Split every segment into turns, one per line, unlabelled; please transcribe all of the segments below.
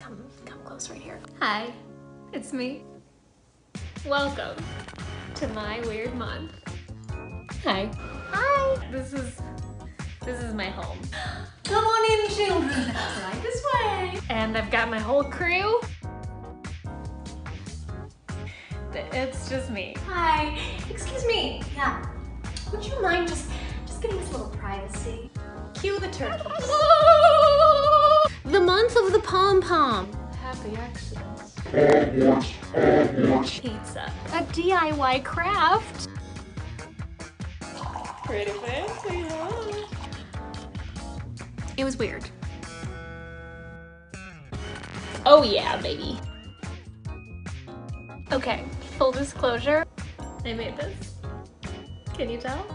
Come, come close right here. Hi, it's me. Welcome to my weird month. Hi. Hi. This is, this is my home.
Come on in, children. Right this way.
And I've got my whole crew. It's just me.
Hi. Excuse me. Yeah. Would you mind just just giving us a little privacy? Cue the turkeys.
The month of the pom pom. Happy accidents. Pizza. A DIY craft. Pretty fancy, huh? It was weird. Oh yeah, baby. Okay, full disclosure. I made this. Can you tell?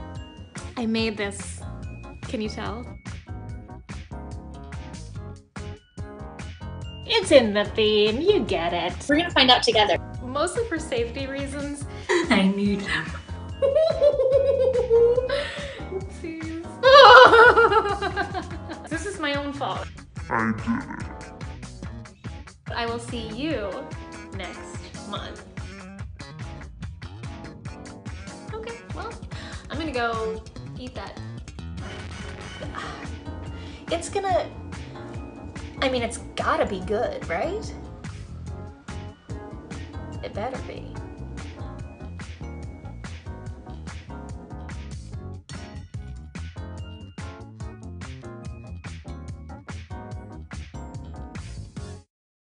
I made this. Can you tell? It's in the theme, you get it.
We're gonna find out together.
Mostly for safety reasons.
I need them.
Oopsies. this is my own fault.
I did it.
I will see you next month. Okay, well, I'm gonna go eat that. It's gonna, I mean, it's gotta be good, right? It better be.